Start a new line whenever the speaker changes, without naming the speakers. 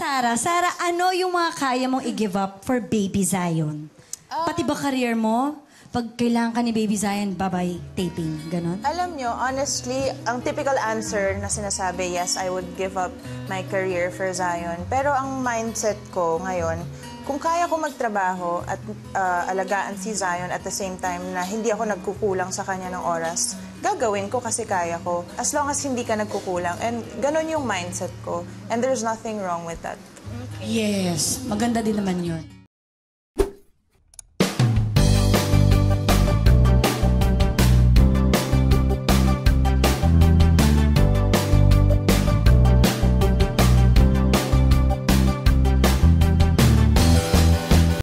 Sarah, Sarah, ano yung mga kaya mong i-give up for Baby Zion? Pati ba career mo? Pag kailangan ka ni Baby Zion, bye-bye taping, ganon?
Alam nyo, honestly, ang typical answer na sinasabi, yes, I would give up my career for Zion. Pero ang mindset ko ngayon, kung kaya ko magtrabaho at ah, alagaan si Zion at the same time na hindi ako nagkukulang sa kanya ng oras, gagawin ko kasi kaya ko. As long as hindi ka nagkukulang. And ganun yung mindset ko. And there's nothing wrong with that.
Yes, maganda din naman yun.